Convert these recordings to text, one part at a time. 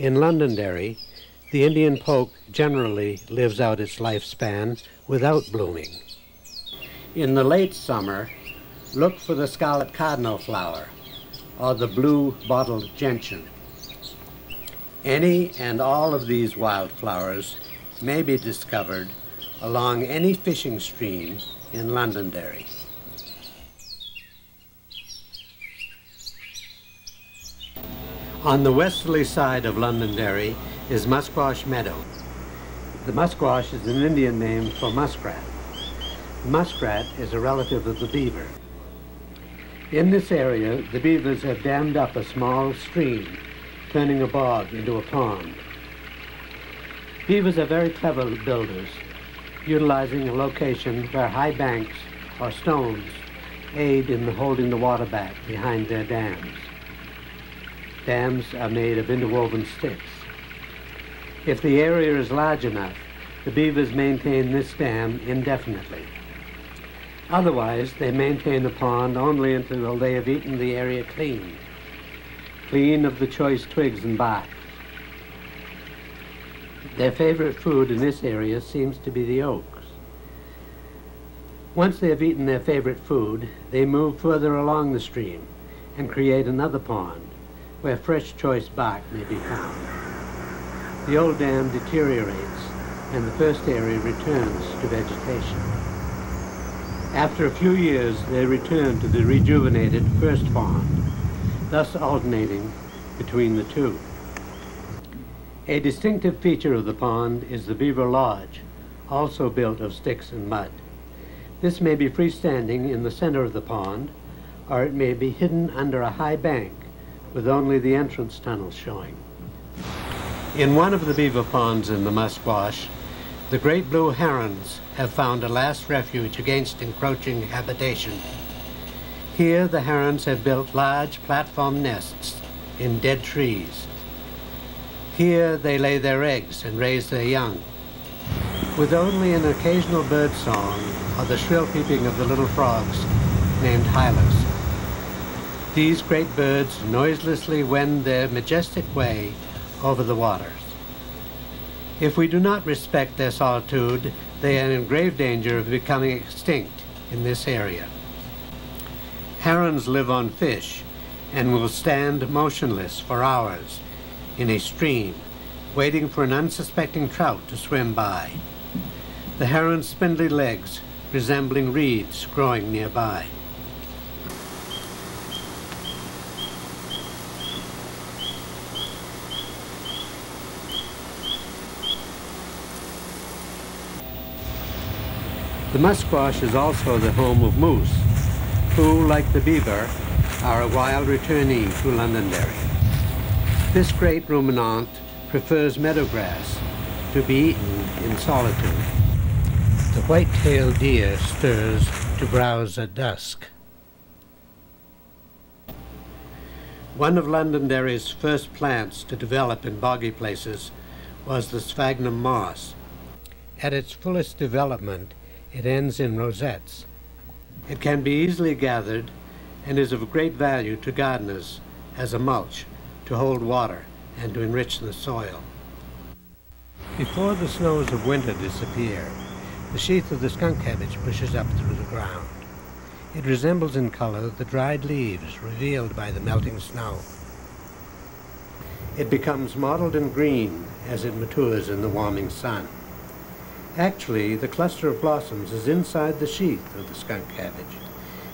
In Londonderry, the Indian poke generally lives out its lifespan without blooming. In the late summer, look for the scarlet cardinal flower or the blue bottled gentian. Any and all of these wildflowers may be discovered along any fishing stream in Londonderry. On the westerly side of Londonderry is Musquash Meadow. The musquash is an Indian name for muskrat. Muskrat is a relative of the beaver. In this area, the beavers have dammed up a small stream, turning a bog into a pond. Beavers are very clever builders, utilizing a location where high banks or stones aid in holding the water back behind their dams. Dams are made of interwoven sticks. If the area is large enough, the beavers maintain this dam indefinitely. Otherwise, they maintain the pond only until they have eaten the area clean, clean of the choice twigs and bark. Their favorite food in this area seems to be the oaks. Once they have eaten their favorite food, they move further along the stream and create another pond where fresh choice bark may be found. The old dam deteriorates and the first area returns to vegetation. After a few years, they return to the rejuvenated first pond, thus alternating between the two. A distinctive feature of the pond is the beaver lodge, also built of sticks and mud. This may be freestanding in the center of the pond, or it may be hidden under a high bank with only the entrance tunnel showing. In one of the beaver ponds in the Musquash, the great blue herons have found a last refuge against encroaching habitation. Here the herons have built large platform nests in dead trees. Here they lay their eggs and raise their young. With only an occasional bird song or the shrill peeping of the little frogs named hylas. These great birds noiselessly wend their majestic way over the waters. If we do not respect their solitude, they are in grave danger of becoming extinct in this area. Herons live on fish and will stand motionless for hours in a stream, waiting for an unsuspecting trout to swim by. The heron's spindly legs resembling reeds growing nearby. The musquash is also the home of moose, who, like the beaver, are a wild returnee to Londonderry. This great ruminant prefers meadow grass to be eaten in solitude. The white-tailed deer stirs to browse at dusk. One of Londonderry's first plants to develop in boggy places was the sphagnum moss. At its fullest development, it ends in rosettes. It can be easily gathered and is of great value to gardeners as a mulch to hold water and to enrich the soil. Before the snows of winter disappear, the sheath of the skunk cabbage pushes up through the ground. It resembles in color the dried leaves revealed by the melting snow. It becomes mottled and green as it matures in the warming sun. Actually, the cluster of blossoms is inside the sheath of the skunk cabbage.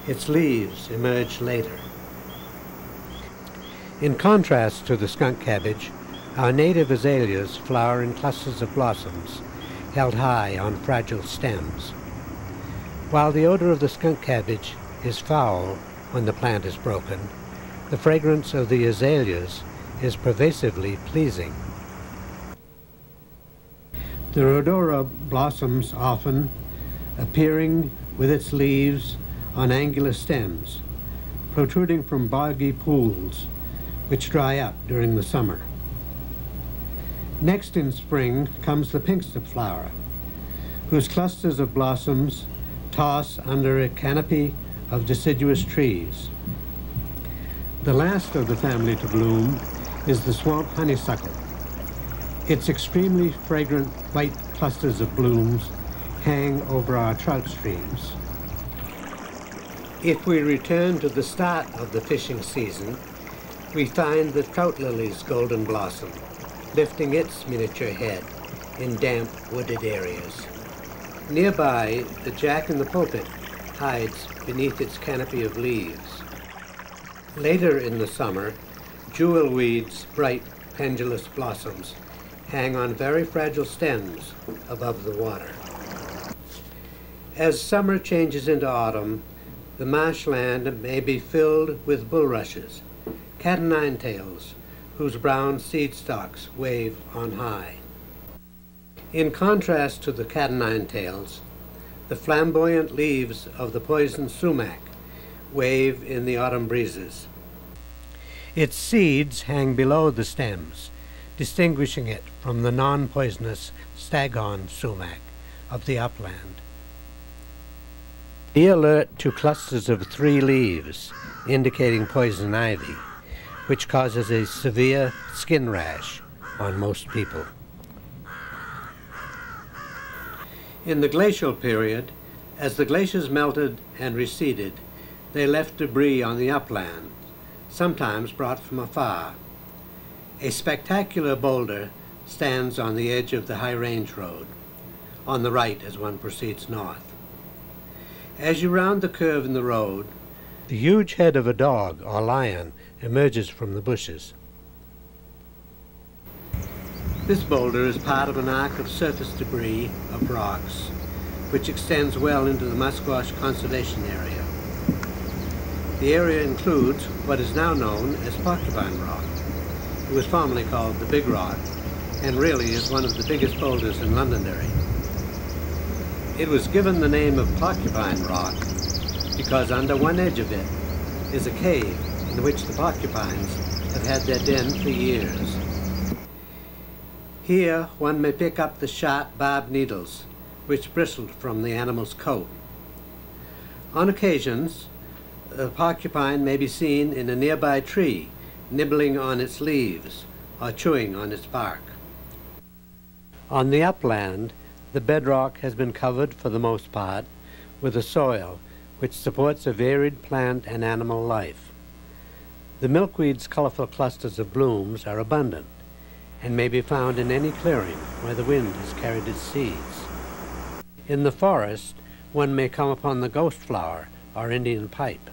Its leaves emerge later. In contrast to the skunk cabbage, our native azaleas flower in clusters of blossoms held high on fragile stems. While the odor of the skunk cabbage is foul when the plant is broken, the fragrance of the azaleas is pervasively pleasing. The rhodora blossoms often, appearing with its leaves on angular stems, protruding from boggy pools, which dry up during the summer. Next in spring comes the pinxter flower, whose clusters of blossoms toss under a canopy of deciduous trees. The last of the family to bloom is the swamp honeysuckle, Its extremely fragrant white clusters of blooms hang over our trout streams. If we return to the start of the fishing season, we find the trout lily's golden blossom, lifting its miniature head in damp wooded areas. Nearby, the jack in the pulpit hides beneath its canopy of leaves. Later in the summer, jewel weed's bright pendulous blossoms hang on very fragile stems above the water. As summer changes into autumn, the marshland may be filled with bulrushes, cat and nine tails, whose brown seed stalks wave on high. In contrast to the cat and nine tails, the flamboyant leaves of the poison sumac wave in the autumn breezes. Its seeds hang below the stems, distinguishing it from the non-poisonous staghorn sumac of the upland. Be alert to clusters of three leaves, indicating poison ivy, which causes a severe skin rash on most people. In the glacial period, as the glaciers melted and receded, they left debris on the upland, sometimes brought from afar. A spectacular boulder stands on the edge of the high range road, on the right as one proceeds north. As you round the curve in the road, the huge head of a dog or lion emerges from the bushes. This boulder is part of an arc of surface debris of rocks, which extends well into the Musquash Conservation Area. The area includes what is now known as Porcupine Rock. It was formerly called the Big Rock, and really is one of the biggest boulders in Londonderry. It was given the name of Porcupine Rock because under one edge of it is a cave in which the porcupines have had their den for years. Here one may pick up the sharp barbed needles which bristled from the animal's coat. On occasions, a porcupine may be seen in a nearby tree, nibbling on its leaves or chewing on its bark. On the upland, the bedrock has been covered, for the most part, with a soil which supports a varied plant and animal life. The milkweed's colorful clusters of blooms are abundant and may be found in any clearing where the wind has carried its seeds. In the forest, one may come upon the ghost flower or Indian pipe.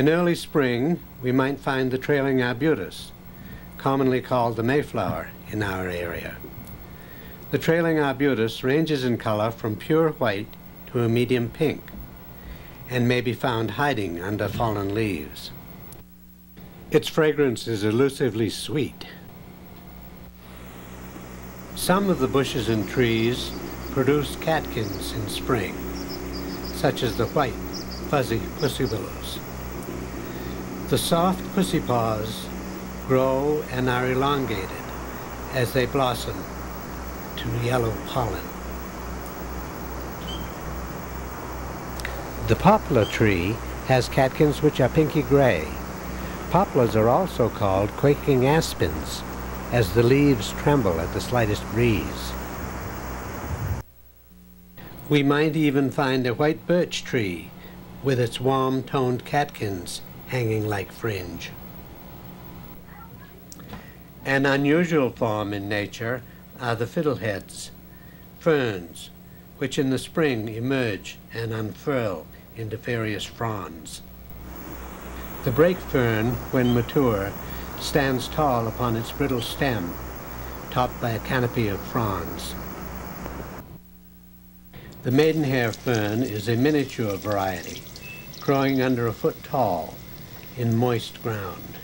In early spring, we might find the trailing arbutus, commonly called the mayflower in our area. The trailing arbutus ranges in color from pure white to a medium pink and may be found hiding under fallen leaves. Its fragrance is elusively sweet. Some of the bushes and trees produce catkins in spring, such as the white, fuzzy pussy willows. The soft pussy paws grow and are elongated as they blossom to yellow pollen. The poplar tree has catkins which are pinky gray. Poplars are also called quaking aspens as the leaves tremble at the slightest breeze. We might even find a white birch tree with its warm-toned catkins hanging like fringe. An unusual form in nature are the fiddleheads, ferns, which in the spring emerge and unfurl into various fronds. The brake fern, when mature, stands tall upon its brittle stem, topped by a canopy of fronds. The maidenhair fern is a miniature variety, growing under a foot tall in moist ground.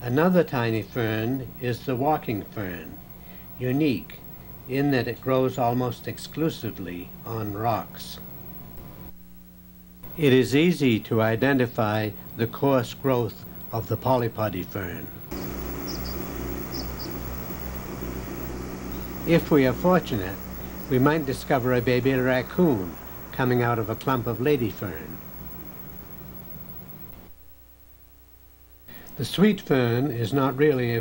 Another tiny fern is the walking fern, unique in that it grows almost exclusively on rocks. It is easy to identify the coarse growth of the polypody fern. If we are fortunate, we might discover a baby raccoon coming out of a clump of lady fern. The sweet fern is not really a